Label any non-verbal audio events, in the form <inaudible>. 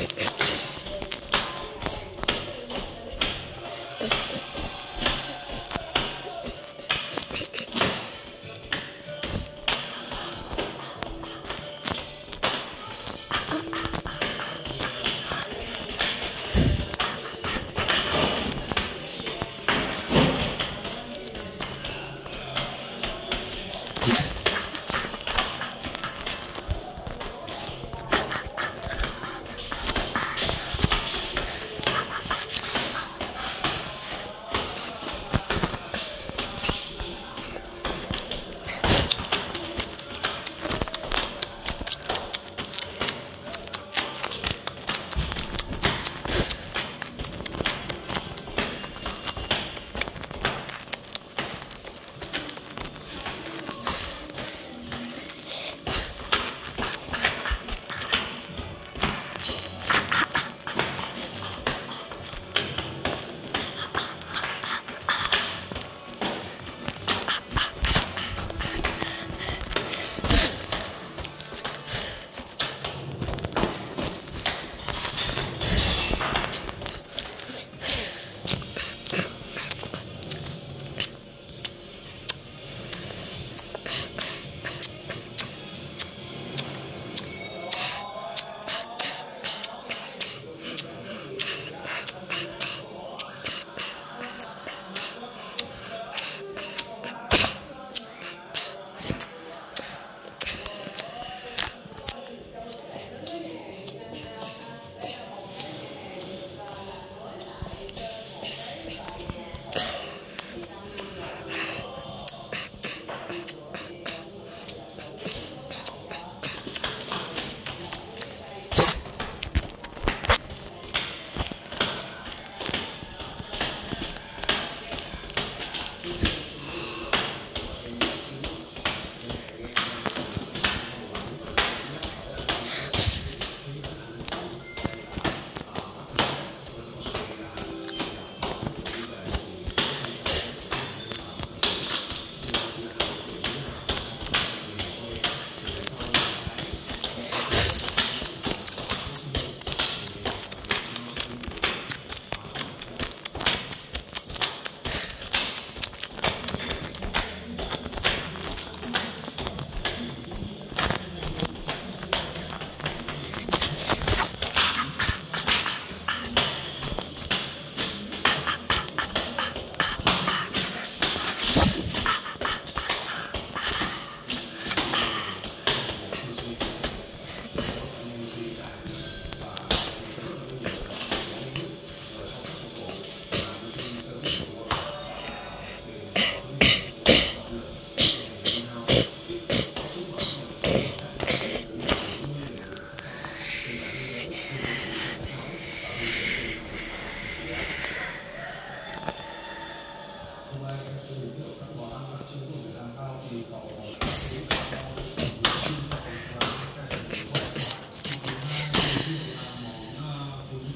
Yeah. <laughs>